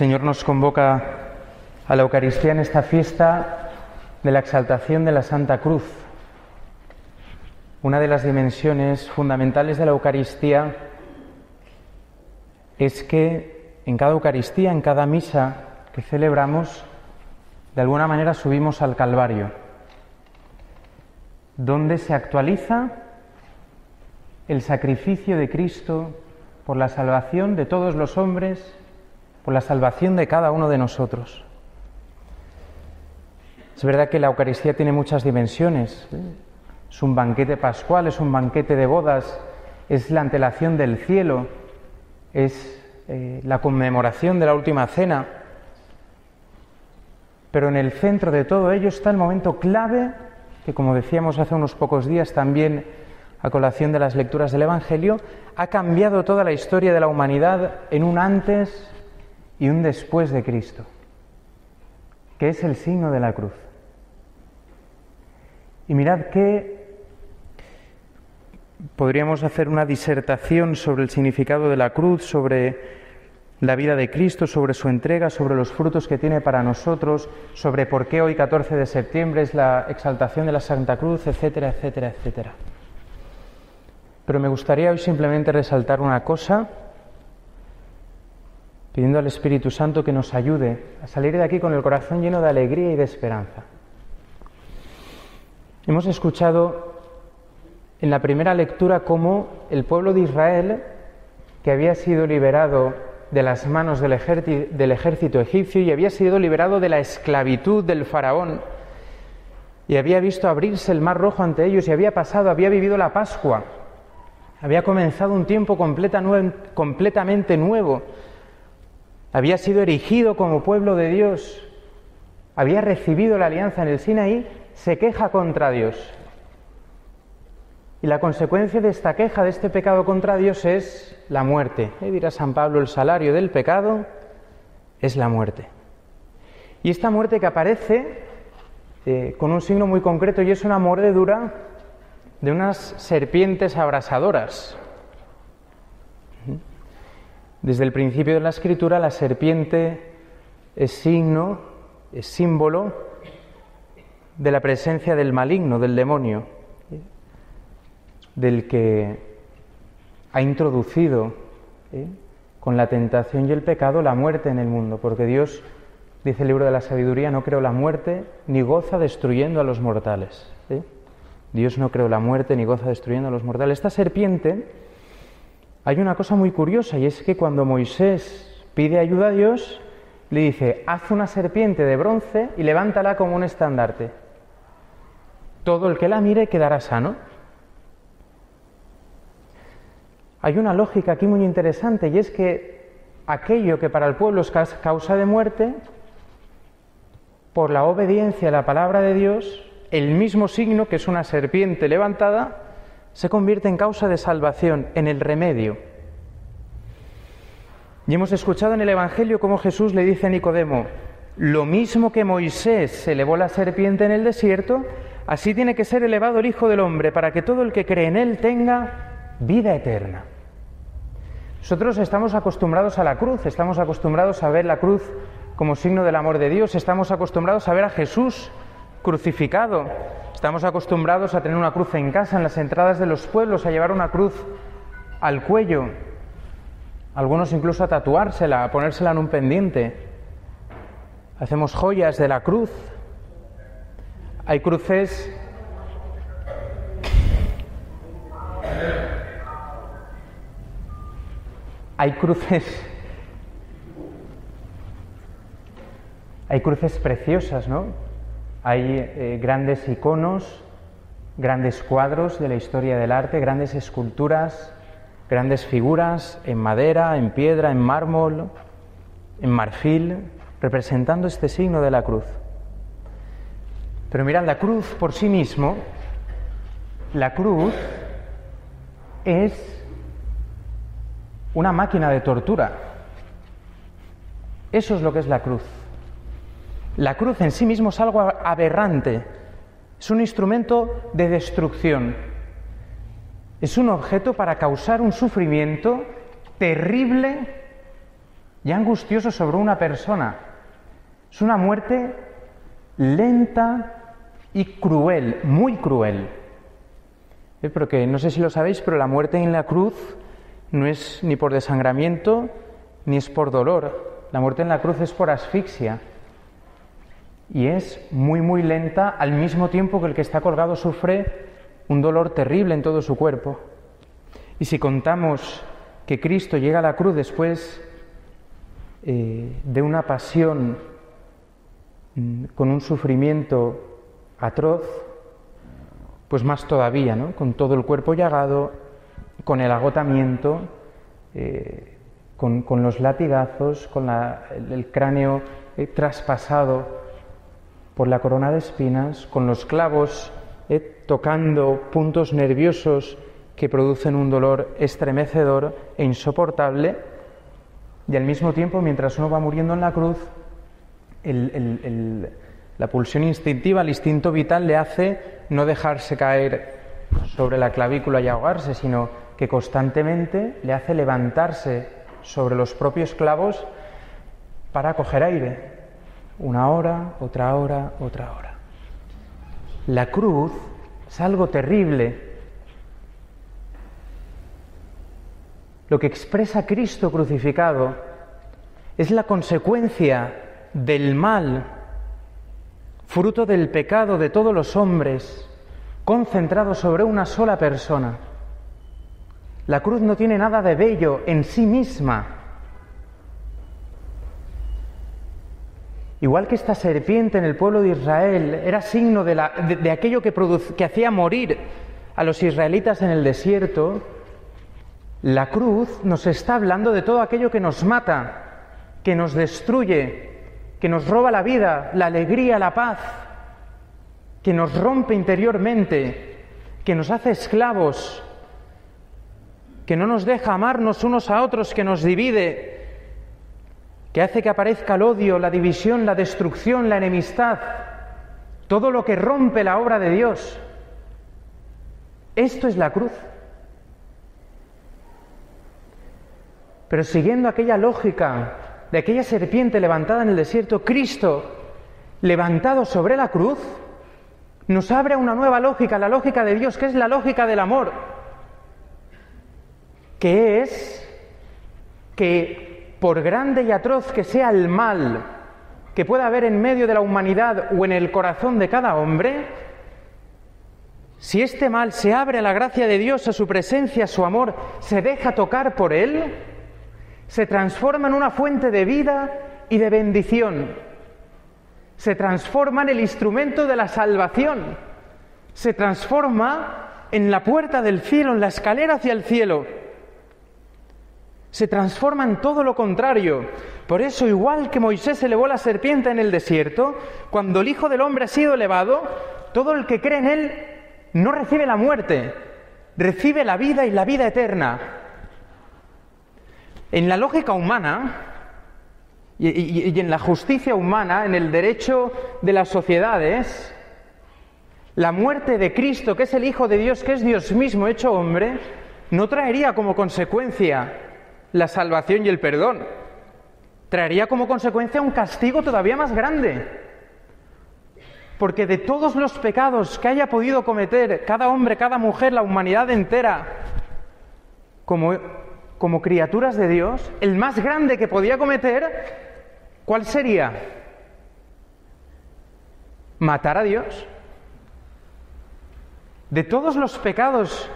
Señor nos convoca a la Eucaristía en esta fiesta de la exaltación de la Santa Cruz. Una de las dimensiones fundamentales de la Eucaristía es que en cada Eucaristía, en cada misa que celebramos, de alguna manera subimos al Calvario, donde se actualiza el sacrificio de Cristo por la salvación de todos los hombres la salvación de cada uno de nosotros. Es verdad que la Eucaristía tiene muchas dimensiones. ¿eh? Es un banquete pascual, es un banquete de bodas, es la antelación del cielo, es eh, la conmemoración de la última cena. Pero en el centro de todo ello está el momento clave, que como decíamos hace unos pocos días también a colación de las lecturas del Evangelio, ha cambiado toda la historia de la humanidad en un antes y un después de Cristo, que es el signo de la cruz. Y mirad que podríamos hacer una disertación sobre el significado de la cruz, sobre la vida de Cristo, sobre su entrega, sobre los frutos que tiene para nosotros, sobre por qué hoy 14 de septiembre es la exaltación de la Santa Cruz, etcétera, etcétera, etcétera. Pero me gustaría hoy simplemente resaltar una cosa pidiendo al Espíritu Santo que nos ayude a salir de aquí con el corazón lleno de alegría y de esperanza. Hemos escuchado en la primera lectura cómo el pueblo de Israel, que había sido liberado de las manos del ejército, egipcio y había sido liberado de la esclavitud del faraón, y había visto abrirse el mar rojo ante ellos y había pasado, había vivido la Pascua, había comenzado un tiempo completamente nuevo había sido erigido como pueblo de Dios, había recibido la alianza en el Sinaí, se queja contra Dios. Y la consecuencia de esta queja, de este pecado contra Dios, es la muerte. ¿Eh? Dirá San Pablo, el salario del pecado es la muerte. Y esta muerte que aparece eh, con un signo muy concreto y es una mordedura de unas serpientes abrasadoras. Desde el principio de la escritura la serpiente es signo, es símbolo de la presencia del maligno, del demonio, del que ha introducido ¿eh? con la tentación y el pecado la muerte en el mundo, porque Dios, dice el libro de la sabiduría, no creó la muerte ni goza destruyendo a los mortales. ¿eh? Dios no creó la muerte ni goza destruyendo a los mortales. Esta serpiente hay una cosa muy curiosa y es que cuando Moisés pide ayuda a Dios, le dice, haz una serpiente de bronce y levántala como un estandarte. Todo el que la mire quedará sano. Hay una lógica aquí muy interesante y es que aquello que para el pueblo es causa de muerte, por la obediencia a la palabra de Dios, el mismo signo que es una serpiente levantada, se convierte en causa de salvación, en el remedio. Y hemos escuchado en el Evangelio cómo Jesús le dice a Nicodemo, lo mismo que Moisés elevó la serpiente en el desierto, así tiene que ser elevado el Hijo del Hombre, para que todo el que cree en Él tenga vida eterna. Nosotros estamos acostumbrados a la cruz, estamos acostumbrados a ver la cruz como signo del amor de Dios, estamos acostumbrados a ver a Jesús crucificado, Estamos acostumbrados a tener una cruz en casa, en las entradas de los pueblos, a llevar una cruz al cuello, algunos incluso a tatuársela, a ponérsela en un pendiente. Hacemos joyas de la cruz. Hay cruces hay cruces hay cruces preciosas, ¿no? Hay eh, grandes iconos, grandes cuadros de la historia del arte, grandes esculturas, grandes figuras en madera, en piedra, en mármol, en marfil, representando este signo de la cruz. Pero mirad, la cruz por sí mismo, la cruz es una máquina de tortura. Eso es lo que es la cruz. La cruz en sí mismo es algo aberrante, es un instrumento de destrucción, es un objeto para causar un sufrimiento terrible y angustioso sobre una persona. Es una muerte lenta y cruel, muy cruel. ¿Eh? Porque no sé si lo sabéis, pero la muerte en la cruz no es ni por desangramiento ni es por dolor. La muerte en la cruz es por asfixia. Y es muy, muy lenta al mismo tiempo que el que está colgado sufre un dolor terrible en todo su cuerpo. Y si contamos que Cristo llega a la cruz después eh, de una pasión mm, con un sufrimiento atroz, pues más todavía, ¿no? Con todo el cuerpo llagado, con el agotamiento, eh, con, los latigazos, con el, cráneo eh, traspasado por la corona de espinas, con los clavos eh, tocando puntos nerviosos que producen un dolor estremecedor e insoportable, y al mismo tiempo, mientras uno va muriendo en la cruz, la pulsión instintiva, el instinto vital le hace no dejarse caer sobre la clavícula y ahogarse, sino que constantemente le hace levantarse sobre los propios clavos para coger aire. Una hora, otra hora, otra hora. La cruz es algo terrible. Lo que expresa Cristo crucificado es la consecuencia del mal, fruto del pecado de todos los hombres, concentrado sobre una sola persona. La cruz no tiene nada de bello en sí misma. Igual que esta serpiente en el pueblo de Israel era signo de, aquello que, hacía morir a los israelitas en el desierto, la cruz nos está hablando de todo aquello que nos mata, que nos destruye, que nos roba la vida, la alegría, la paz, que nos rompe interiormente, que nos hace esclavos, que no nos deja amarnos unos a otros, que nos divide, que hace que aparezca el odio, la división, la destrucción, la enemistad, todo lo que rompe la obra de Dios. Esto es la cruz. Pero siguiendo aquella lógica de aquella serpiente levantada en el desierto, Cristo, levantado sobre la cruz, nos abre una nueva lógica, la lógica de Dios, que es la lógica del amor que es que por grande y atroz que sea el mal que pueda haber en medio de la humanidad o en el corazón de cada hombre, si este mal se abre a la gracia de Dios, a su presencia, a su amor, se deja tocar por Él, se transforma en una fuente de vida y de bendición, se transforma en el instrumento de la salvación, se transforma en la puerta del cielo, en la escalera hacia el cielo se transforma en todo lo contrario. Por eso, igual que Moisés elevó la serpiente en el desierto, cuando el Hijo del Hombre ha sido elevado, todo el que cree en Él no recibe la muerte, recibe la vida y la vida eterna. En la lógica humana y, en la justicia humana, en el derecho de las sociedades, la muerte de Cristo, que es el Hijo de Dios, que es Dios mismo hecho hombre, no traería como consecuencia la salvación y el perdón. Traería como consecuencia un castigo todavía más grande. Porque de todos los pecados que haya podido cometer cada hombre, cada mujer, la humanidad entera, como, como criaturas de Dios, el más grande que podía cometer, ¿cuál sería? Matar a Dios. De todos los pecados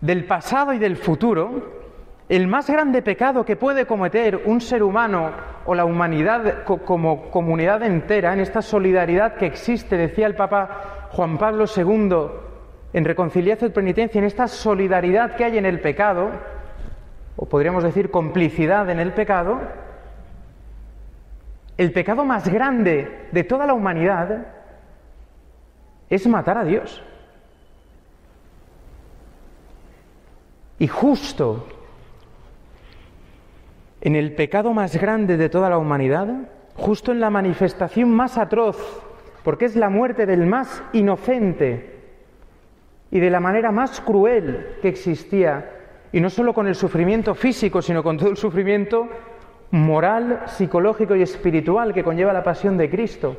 del pasado y del futuro, el más grande pecado que puede cometer un ser humano o la humanidad como comunidad entera, en esta solidaridad que existe, decía el Papa Juan Pablo II, en reconciliación y penitencia, en esta solidaridad que hay en el pecado, o podríamos decir complicidad en el pecado, el pecado más grande de toda la humanidad es matar a Dios. Y justo en el pecado más grande de toda la humanidad, justo en la manifestación más atroz, porque es la muerte del más inocente y de la manera más cruel que existía, y no solo con el sufrimiento físico, sino con todo el sufrimiento moral, psicológico y espiritual que conlleva la pasión de Cristo.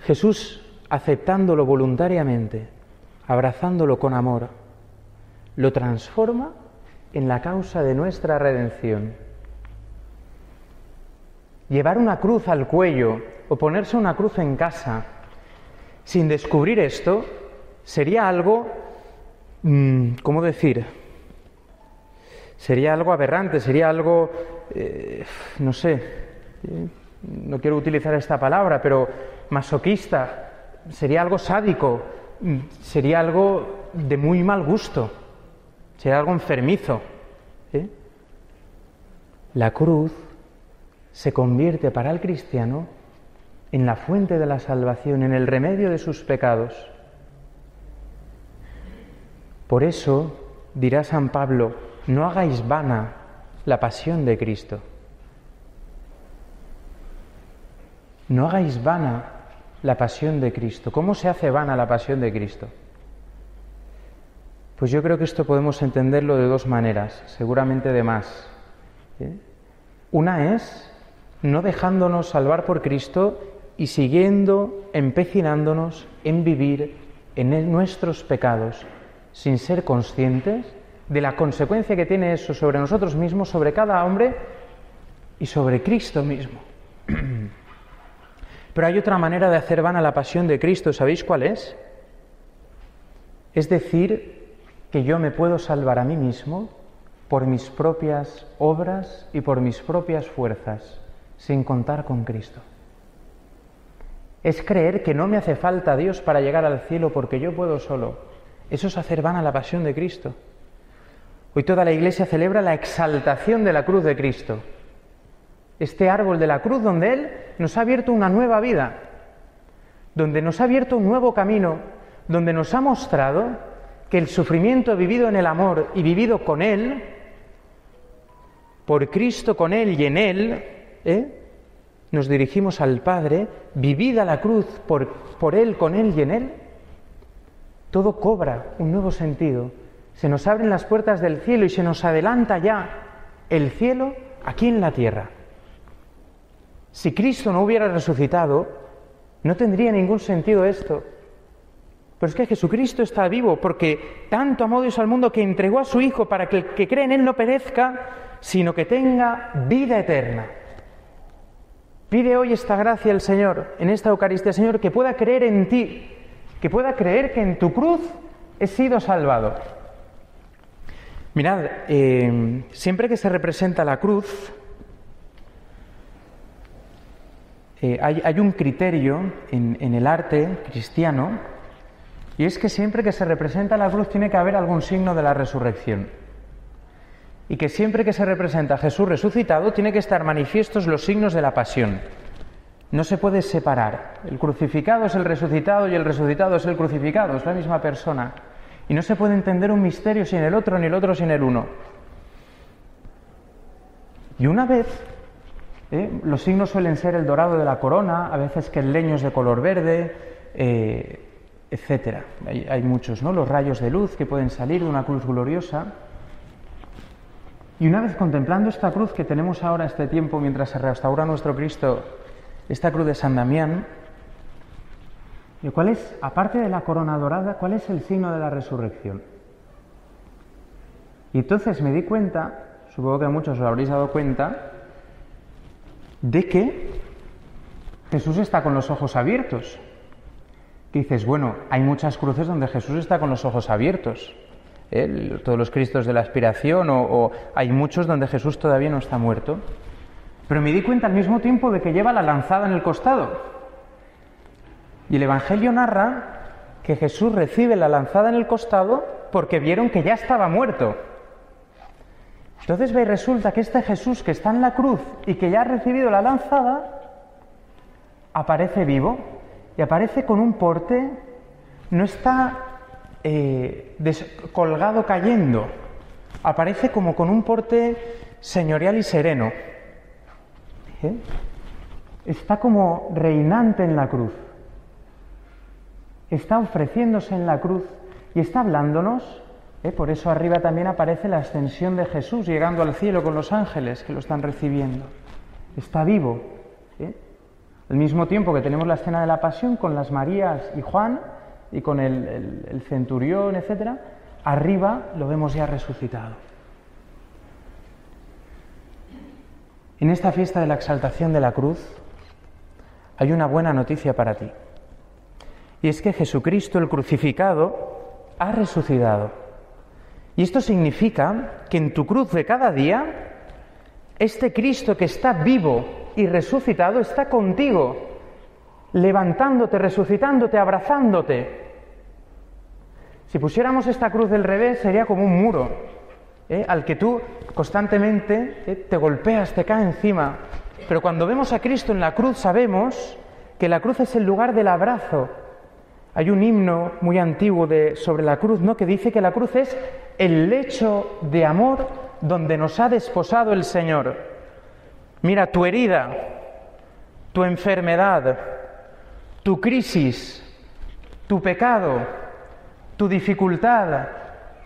Jesús, aceptándolo voluntariamente, abrazándolo con amor, lo transforma en la causa de nuestra redención. Llevar una cruz al cuello o ponerse una cruz en casa sin descubrir esto sería algo, mm, ¿cómo decir? Sería algo aberrante, sería algo, eh, no sé, eh, no quiero utilizar esta palabra, pero masoquista, sería algo sádico, mm, sería algo de muy mal gusto, sería algo enfermizo. ¿eh? La cruz se convierte para el cristiano en la fuente de la salvación, en el remedio de sus pecados. Por eso dirá San Pablo, no hagáis vana la pasión de Cristo. No hagáis vana la pasión de Cristo. ¿Cómo se hace vana la pasión de Cristo? Pues yo creo que esto podemos entenderlo de dos maneras, seguramente de más. ¿eh? Una es no dejándonos salvar por Cristo y siguiendo, empecinándonos en vivir en nuestros pecados, sin ser conscientes de la consecuencia que tiene eso sobre nosotros mismos, sobre cada hombre y sobre Cristo mismo. Pero hay otra manera de hacer vana la pasión de Cristo, ¿sabéis cuál es? Es decir, que yo me puedo salvar a mí mismo por mis propias obras y por mis propias fuerzas, sin contar con Cristo. Es creer que no me hace falta Dios para llegar al cielo porque yo puedo solo. Eso es hacer vana la pasión de Cristo. Hoy toda la Iglesia celebra la exaltación de la cruz de Cristo. Este árbol de la cruz donde Él nos ha abierto una nueva vida, donde nos ha abierto un nuevo camino, donde nos ha mostrado que el sufrimiento vivido en el amor y vivido con Él, por Cristo con Él y en Él, ¿eh? nos dirigimos al Padre, vivida la cruz por, por Él, con Él y en Él, todo cobra un nuevo sentido. Se nos abren las puertas del cielo y se nos adelanta ya el cielo aquí en la tierra. Si Cristo no hubiera resucitado, no tendría ningún sentido esto. Pero es que Jesucristo está vivo porque tanto amó Dios al mundo que entregó a su Hijo para que el que cree en Él no perezca, sino que tenga vida eterna. Pide hoy esta gracia al Señor, en esta Eucaristía, Señor, que pueda creer en ti, que pueda creer que en tu cruz he sido salvado. Mirad, eh, siempre que se representa la cruz, eh, hay, un criterio en el arte cristiano, y es que siempre que se representa la cruz tiene que haber algún signo de la resurrección y que siempre que se representa a Jesús resucitado tiene que estar manifiestos los signos de la pasión. No se puede separar. El crucificado es el resucitado y el resucitado es el crucificado, es la misma persona. Y no se puede entender un misterio sin el otro ni el otro sin el uno. Y una vez, ¿eh? los signos suelen ser el dorado de la corona, a veces que el leño es de color verde, eh, etc. Hay, muchos, ¿no? Los rayos de luz que pueden salir de una cruz gloriosa. Y una vez contemplando esta cruz que tenemos ahora este tiempo mientras se restaura nuestro Cristo, esta cruz de San Damián, ¿cuál es, aparte de la corona dorada, cuál es el signo de la resurrección? Y entonces me di cuenta, supongo que muchos os habréis dado cuenta, de que Jesús está con los ojos abiertos. Que dices, bueno, hay muchas cruces donde Jesús está con los ojos abiertos todos los Cristos de la aspiración, o, hay muchos donde Jesús todavía no está muerto. Pero me di cuenta al mismo tiempo de que lleva la lanzada en el costado. Y el Evangelio narra que Jesús recibe la lanzada en el costado porque vieron que ya estaba muerto. Entonces ve resulta que este Jesús que está en la cruz y que ya ha recibido la lanzada, aparece vivo y aparece con un porte, no está eh, colgado cayendo, aparece como con un porte señorial y sereno. ¿Eh? Está como reinante en la cruz. Está ofreciéndose en la cruz y está hablándonos ¿eh? Por eso arriba también aparece la ascensión de Jesús llegando al cielo con los ángeles que lo están recibiendo. Está vivo. Al mismo tiempo que tenemos la escena de la pasión con las Marías y Juan y con el, centurión, etc., arriba lo vemos ya resucitado. En esta fiesta de la exaltación de la cruz hay una buena noticia para ti. Y es que Jesucristo el crucificado ha resucitado. Y esto significa que en tu cruz de cada día, este Cristo que está vivo y resucitado está contigo, levantándote, resucitándote, abrazándote. Si pusiéramos esta cruz del revés sería como un muro ¿eh? al que tú constantemente ¿eh? te golpeas, te cae encima. Pero cuando vemos a Cristo en la cruz sabemos que la cruz es el lugar del abrazo. Hay un himno muy antiguo de, sobre la cruz, ¿no? que dice que la cruz es el lecho de amor donde nos ha desposado el Señor. Mira, tu herida, tu enfermedad, tu crisis, tu pecado, tu dificultad,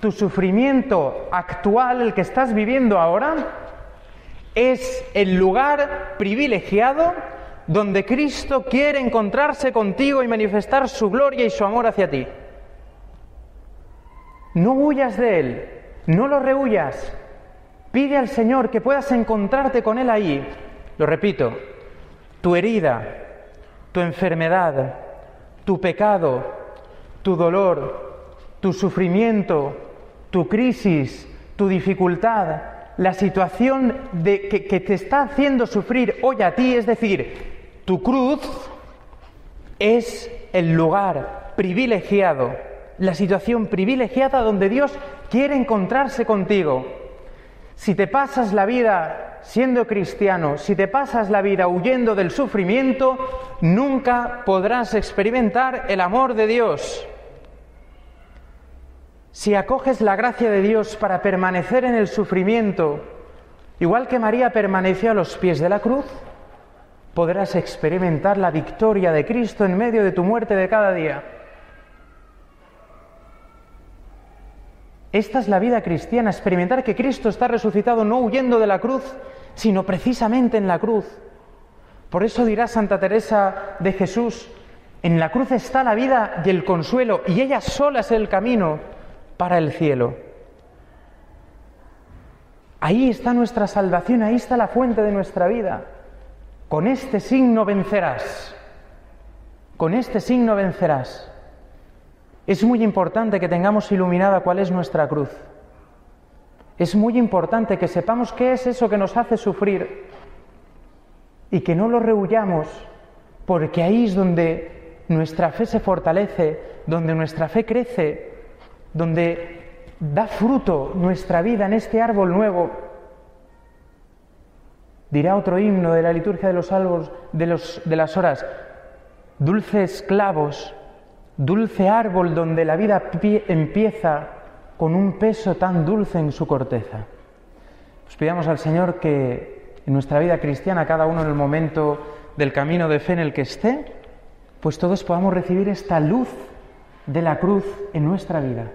tu sufrimiento actual, el que estás viviendo ahora, es el lugar privilegiado donde Cristo quiere encontrarse contigo y manifestar su gloria y su amor hacia ti. No huyas de Él, no lo rehuyas, Pide al Señor que puedas encontrarte con Él ahí. Lo repito, tu herida, tu enfermedad, tu pecado, tu dolor, tu sufrimiento, tu crisis, tu dificultad, la situación de, que, que te está haciendo sufrir hoy a ti, es decir, tu cruz es el lugar privilegiado, la situación privilegiada donde Dios quiere encontrarse contigo. Si te pasas la vida siendo cristiano, si te pasas la vida huyendo del sufrimiento, nunca podrás experimentar el amor de Dios. Si acoges la gracia de Dios para permanecer en el sufrimiento, igual que María permaneció a los pies de la cruz, podrás experimentar la victoria de Cristo en medio de tu muerte de cada día. Esta es la vida cristiana, experimentar que Cristo está resucitado no huyendo de la cruz, sino precisamente en la cruz. Por eso dirá Santa Teresa de Jesús, en la cruz está la vida y el consuelo, y ella sola es el camino para el cielo. Ahí está nuestra salvación, ahí está la fuente de nuestra vida. Con este signo vencerás. Con este signo vencerás. Es muy importante que tengamos iluminada cuál es nuestra cruz. Es muy importante que sepamos qué es eso que nos hace sufrir y que no lo rehuyamos, porque ahí es donde nuestra fe se fortalece, donde nuestra fe crece, donde da fruto nuestra vida en este árbol nuevo. Dirá otro himno de la liturgia de los salvos de, los, de las horas, dulces clavos dulce árbol donde la vida empieza con un peso tan dulce en su corteza. Pues pidamos al Señor que en nuestra vida cristiana, cada uno en el momento del camino de fe en el que esté, pues todos podamos recibir esta luz de la cruz en nuestra vida.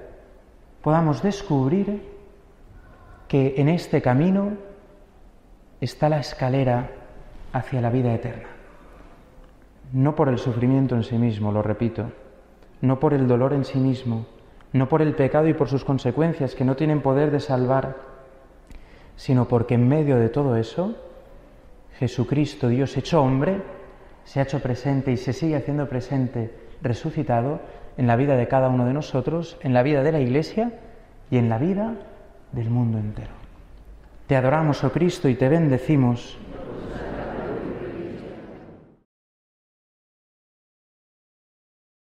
Podamos descubrir que en este camino está la escalera hacia la vida eterna. No por el sufrimiento en sí mismo, lo repito, no por el dolor en sí mismo, no por el pecado y por sus consecuencias que no tienen poder de salvar, sino porque en medio de todo eso, Jesucristo, Dios hecho hombre, se ha hecho presente y se sigue haciendo presente, resucitado, en la vida de cada uno de nosotros, en la vida de la Iglesia y en la vida del mundo entero. Te adoramos, oh Cristo, y te bendecimos